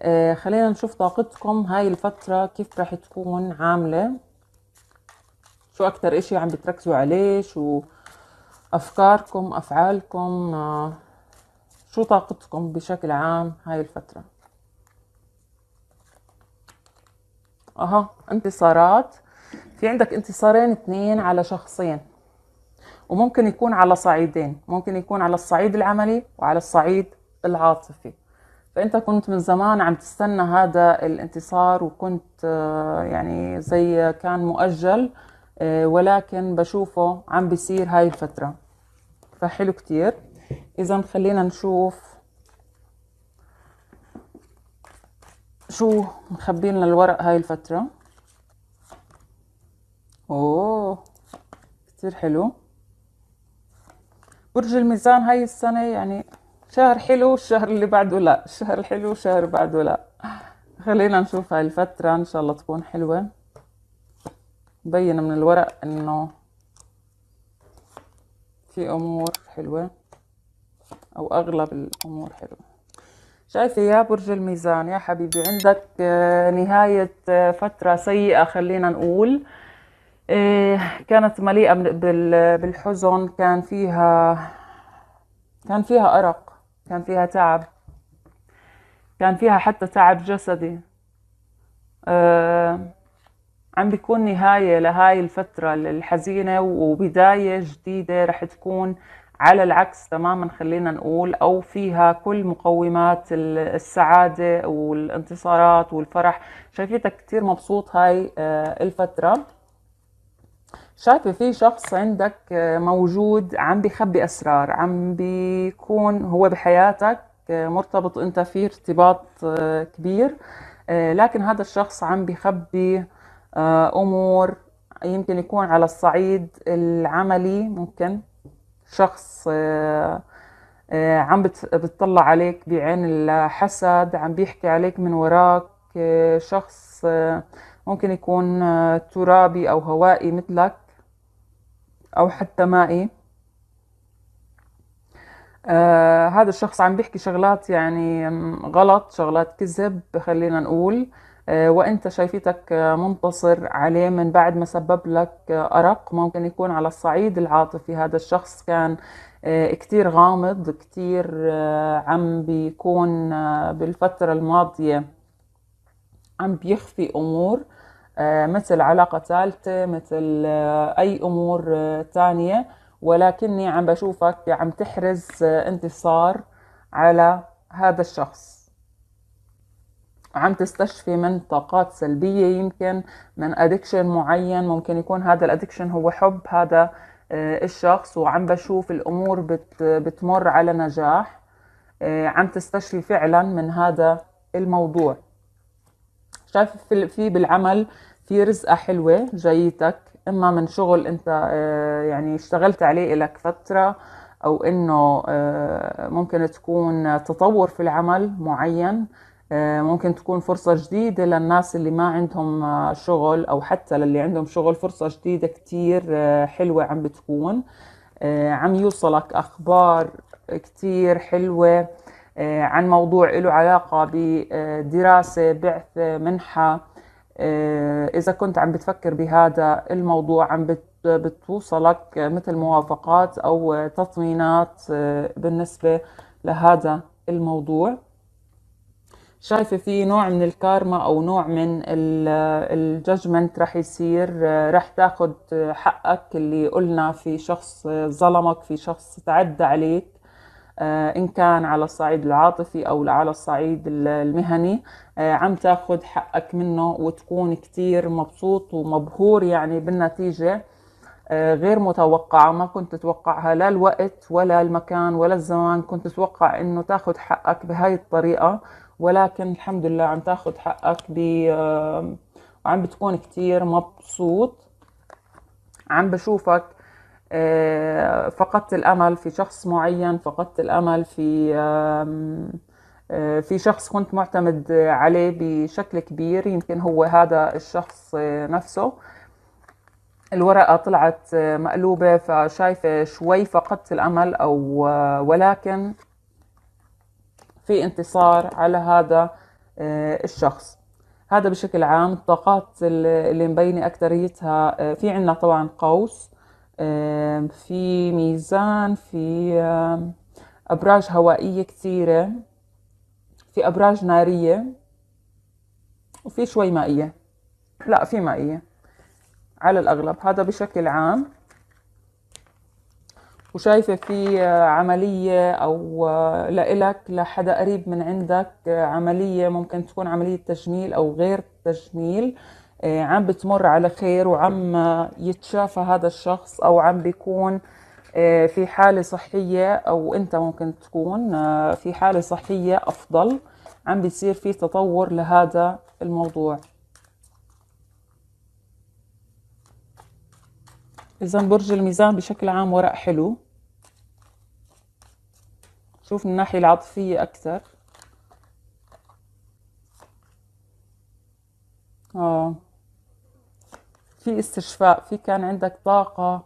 آه خلينا نشوف طاقتكم هاي الفترة كيف راح تكون عاملة. شو أكتر إشي عم بتركزوا عليه؟ شو أفكاركم أفعالكم؟ آه شو طاقتكم بشكل عام هاي الفترة؟ أها انتصارات. في عندك انتصارين اثنين على شخصين وممكن يكون على صعيدين ممكن يكون على الصعيد العملي وعلى الصعيد العاطفي. فأنت كنت من زمان عم تستنى هذا الانتصار وكنت آه، يعني زي كان مؤجل آه، ولكن بشوفه عم بيصير هاي الفترة. فحلو كتير. إذا خلينا نشوف شو مخبين لنا الورق هاي الفترة. أوه كتير حلو. برج الميزان هاي السنة يعني شهر حلو الشهر اللي بعده لا. الشهر الحلو الشهر بعده لا. خلينا نشوف هاي الفترة إن شاء الله تكون حلوة. مبين من الورق إنه في أمور حلوة أو أغلب الأمور حلوة. شايفة يا برج الميزان يا حبيبي عندك آه، نهاية آه، فترة سيئة خلينا نقول. آه، كانت مليئة بالحزن كان فيها كان فيها أرق. كان فيها تعب. كان فيها حتى تعب جسدي. عم بيكون نهاية لهاي الفترة الحزينة وبداية جديدة رح تكون على العكس تماما خلينا نقول أو فيها كل مقومات السعادة والانتصارات والفرح. شايفتك كثير مبسوط هاي آه، شايفه في شخص عندك موجود عم بيخبي أسرار عم بيكون هو بحياتك مرتبط أنت فيه ارتباط كبير لكن هذا الشخص عم بيخبي أمور يمكن يكون على الصعيد العملي ممكن شخص عم بتطلع عليك بعين الحسد عم بيحكي عليك من وراك شخص ممكن يكون ترابي أو هوائي مثلك. أو حتى مائي آه هذا الشخص عم بيحكي شغلات يعني غلط شغلات كذب خلينا نقول. آه وأنت شايفتك منتصر عليه من بعد ما سبب لك أرق. ممكن يكون على الصعيد العاطفي. هذا الشخص كان آه كتير غامض كتير آه عم بيكون آه، بالفترة الماضية عم بيخفي أمور. مثل علاقة ثالثة مثل آه، أي أمور تانية ولكني عم بشوفك عم تحرز انتصار على هذا الشخص. عم تستشفي من طاقات سلبية يمكن من addiction معين. ممكن يكون هذا ال addiction هو حب هذا آه، الشخص. وعم بشوف الأمور بت بتمر على نجاح. آه، عم تستشفي فعلا من هذا الموضوع. شايف في بالعمل في رزقة حلوة جايتك إما من شغل أنت آه، يعني اشتغلت عليه لك فترة أو إنه آه، ممكن تكون تطور في العمل معين آه، ممكن تكون فرصة جديدة للناس اللي ما عندهم شغل أو حتى للي عندهم شغل فرصة جديدة كتير حلوة عم بتكون. عم يوصلك أخبار كتير حلوة عن موضوع له علاقة بدراسة بعثة منحة. إذا كنت عم بتفكر بهذا الموضوع عم بتوصلك مثل موافقات أو تطمينات آه، بالنسبة لهذا الموضوع. شايفة في نوع من الكارما أو نوع من الججمنت رح يصير آه، رح تاخد حقك اللي قلنا في شخص ظلمك في شخص تعدى عليك. إن كان على الصعيد العاطفي أو على الصعيد المهني. آه، عم تاخد حقك منه وتكون كتير مبسوط ومبهور يعني بالنتيجة. آه، غير متوقعة ما كنت تتوقعها لا الوقت ولا المكان ولا الزمان. كنت تتوقع إنه تاخد حقك بهاي الطريقة ولكن الحمد لله عم تاخد حقك ب وعم بتكون كتير مبسوط. عم بشوفك آه، فقدت الأمل في شخص معين فقدت الأمل في آه، في شخص كنت معتمد عليه بشكل كبير. يمكن هو هذا الشخص نفسه. الورقة طلعت مقلوبة فشايفة شوي فقدت الأمل أو ولكن في انتصار على هذا الشخص. هذا بشكل عام الطاقات اللي مبينة أكتريتها في عنا طبعا قوس. في ميزان في أبراج هوائية كثيرة في أبراج نارية وفي شوي مائية. لا في مائية. على الأغلب هذا بشكل عام. وشايفة في عملية أو لإلك لحدا قريب من عندك عملية ممكن تكون عملية تجميل أو غير تجميل. عم بتمر على خير وعم يتشافى هذا الشخص أو عم بيكون في حالة صحية أو أنت ممكن تكون في حالة صحية أفضل عم بيصير في تطور لهذا الموضوع. إذا برج الميزان بشكل عام ورق حلو. شوف من الناحية العاطفية أكثر آه في استشفاء في كان عندك طاقة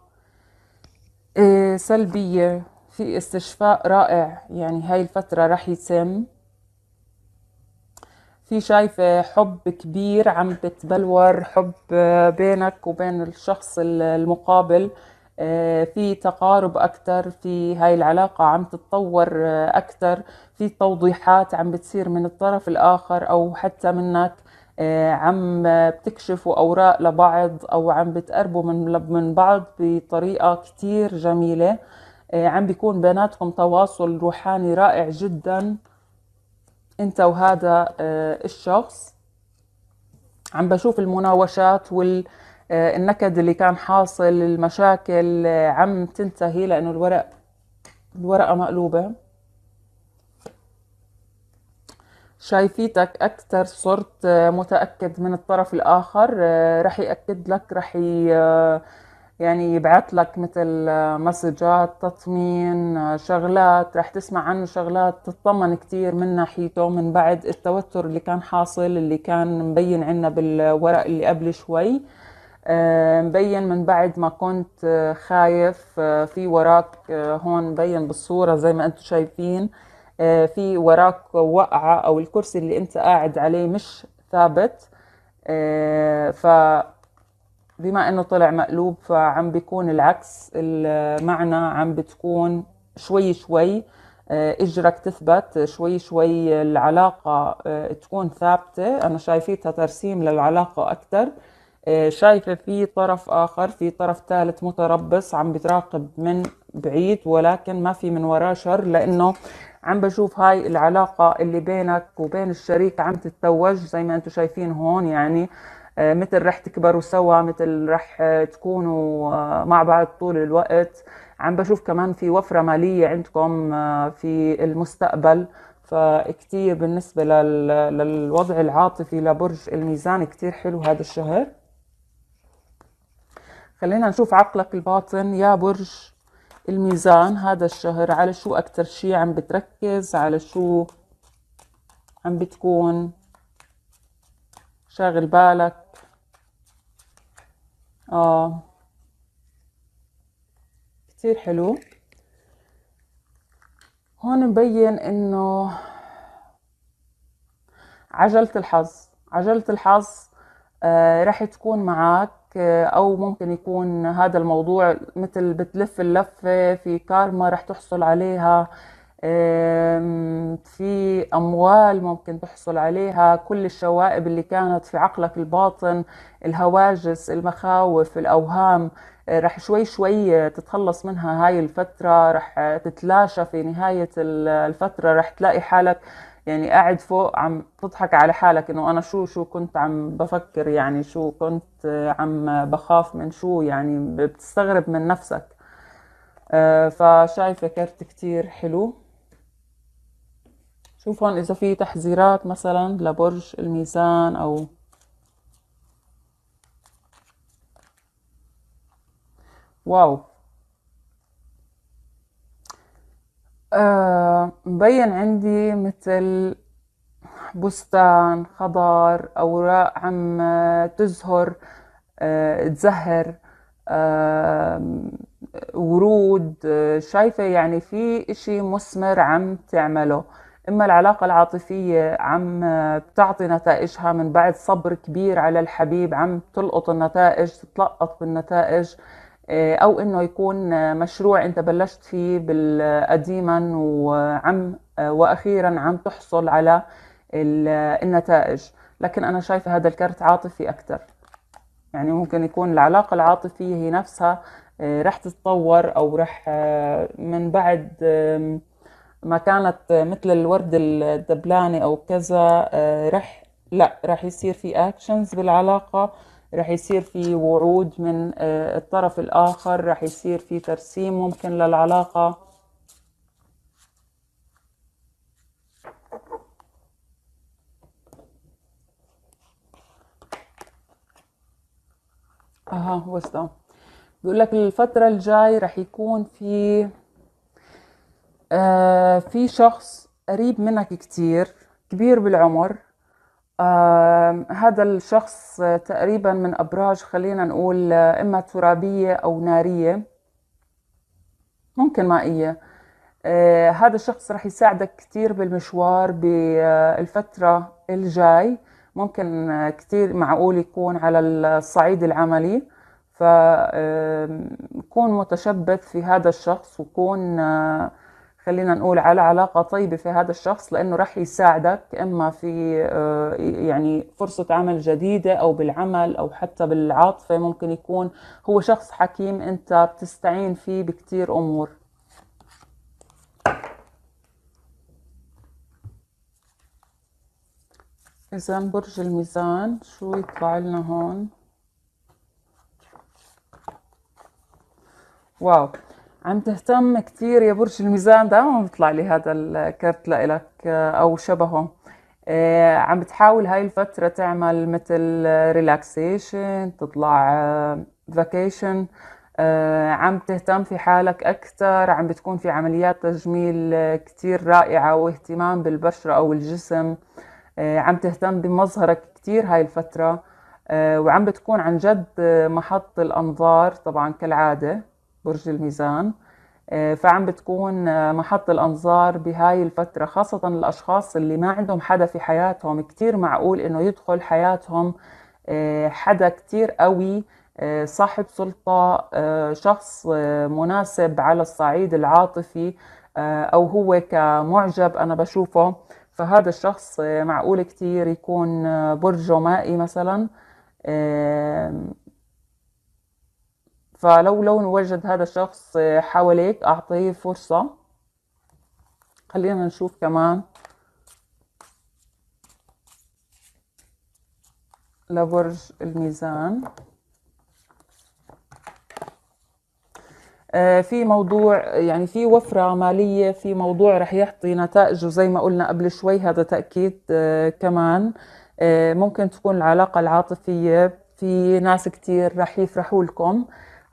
إيه سلبية في استشفاء رائع. يعني هاي الفترة رح يتم. في شايفة حب كبير عم بتبلور حب بينك وبين الشخص المقابل. آه، في تقارب أكثر في هاي العلاقة عم تتطور أكثر في توضيحات عم بتصير من الطرف الآخر أو حتى منك. عم بتكشفوا أوراق لبعض أو عم بتقربوا من من بعض بطريقة كتير جميلة. آه، عم بيكون بيناتكم تواصل روحاني رائع جدا. أنت وهذا آه، الشخص. عم بشوف المناوشات والنكد اللي كان حاصل المشاكل عم تنتهي لأنه الورق الورقة مقلوبة. شايفيتك أكثر صرت متأكد من الطرف الآخر رح يأكد لك رح يعني يبعث لك مثل مسجات تطمين شغلات رح تسمع عنه شغلات تطمن كتير من ناحيته من بعد التوتر اللي كان حاصل اللي كان مبين عنا بالورق اللي قبل شوي. مبين من بعد ما كنت خايف في وراك هون مبين بالصورة زي ما أنتم شايفين. آه، في وراك وقعة أو الكرسي اللي أنت قاعد عليه مش ثابت. آه، ف بما إنه طلع مقلوب فعم بيكون العكس. المعنى عم بتكون شوي شوي آه، إجرك تثبت. شوي شوي العلاقة تكون ثابتة. أنا شايفيتها ترسيم للعلاقة أكثر شايفة في طرف آخر في طرف ثالث متربص عم بتراقب من بعيد ولكن ما في من وراه شر لأنه عم بشوف هاي العلاقة اللي بينك وبين الشريك عم تتوج زي ما أنتم شايفين هون يعني آه، مثل رح تكبروا سوا مثل رح تكونوا آه، مع بعض طول الوقت. عم بشوف كمان في وفرة مالية عندكم آه، في المستقبل. فكتير بالنسبة للوضع العاطفي لبرج الميزان كتير حلو هذا الشهر. خلينا نشوف عقلك الباطن. يا برج الميزان هذا الشهر على شو أكتر شي عم بتركز؟ على شو عم بتكون؟ شاغل بالك. آه. كتير حلو. هون مبين إنه عجلة الحظ عجلة الحظ آه رح تكون معك أو ممكن يكون هذا الموضوع مثل بتلف اللفة في كارما رح تحصل عليها في أموال ممكن تحصل عليها كل الشوائب اللي كانت في عقلك الباطن الهواجس المخاوف الأوهام آه، رح شوي شوي تتخلص منها هاي الفترة رح تتلاشى في نهاية الفترة رح تلاقي حالك يعني قاعد فوق عم تضحك على حالك إنه أنا شو شو كنت عم بفكر يعني شو كنت عم بخاف من شو يعني بتستغرب من نفسك. آه، فشايفة كرت كتير حلو. شوف هون إذا في تحذيرات مثلا لبرج الميزان أو واو. آه مبين عندي مثل بستان خضار أوراق عم تزهر آه تزهر آه ورود شايفة يعني في إشي مثمر عم تعمله. إما العلاقة العاطفية عم بتعطي نتائجها من بعد صبر كبير على الحبيب عم تلقط النتائج تتلقط بالنتائج. آه، أو إنه يكون مشروع أنت بلشت فيه قديما وعم آه، وأخيرا عم تحصل على النتائج. لكن أنا شايفة هذا الكرت عاطفي أكثر يعني ممكن يكون العلاقة العاطفية هي نفسها آه، رح تتطور أو رح من بعد ما كانت مثل الورد الدبلاني أو كذا آه، رح لا رح يصير في اكشنز بالعلاقة. رح يصير في وعود من آه، الطرف الآخر رح يصير في ترسيم ممكن للعلاقة. أها وصل بيقول لك الفترة الجاي رح يكون في آه في شخص قريب منك كتير كبير بالعمر آه هذا الشخص تقريبا من أبراج خلينا نقول إما ترابية أو نارية ممكن مائية. آه هذا الشخص رح يساعدك كتير بالمشوار بالفترة الجاي. ممكن كتير معقول يكون على الصعيد العملي. فكون متشبث في هذا الشخص وكون آه خلينا نقول على علاقة طيبة في هذا الشخص لأنه رح يساعدك إما في آه، يعني فرصة عمل جديدة أو بالعمل أو حتى بالعاطفة ممكن يكون هو شخص حكيم أنت بتستعين فيه بكتير أمور. إذا برج الميزان شو يطلع لنا هون؟ wow. عم تهتم كثير يا برج الميزان دائما بيطلع لي هذا الكرت لإلك أو شبهه. آه، عم بتحاول هاي الفترة تعمل مثل relaxation تطلع vacation آه، عم تهتم في حالك أكثر عم بتكون في عمليات تجميل كتير رائعة واهتمام بالبشرة أو الجسم. آه، عم تهتم بمظهرك كتير هاي الفترة. وعم بتكون عن جد محط الأنظار طبعا كالعادة. برج الميزان آه، فعم بتكون آه، محط الأنظار بهاي الفترة خاصة الأشخاص اللي ما عندهم حدا في حياتهم. كتير معقول إنه يدخل حياتهم آه، حدا كتير قوي صاحب سلطة شخص مناسب على الصعيد العاطفي أو هو كمعجب أنا بشوفه. فهذا الشخص معقول كتير يكون برجه مائي مثلا فلو لو نوجد هذا الشخص حواليك أعطيه فرصة. خلينا نشوف كمان. لبرج الميزان. آه، في موضوع يعني في وفرة مالية في موضوع رح يعطي نتائجه زي ما قلنا قبل شوي هذا تأكيد آه، كمان. آه، ممكن تكون العلاقة العاطفية في ناس كتير رح يفرحوا لكم.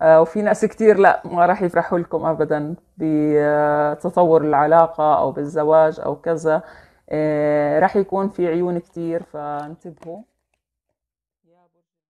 وفي ناس كتير لا ما راح يفرحوا لكم ابدا بتطور العلاقة أو بالزواج أو كذا. آه، راح يكون في عيون كتير فانتبهوا.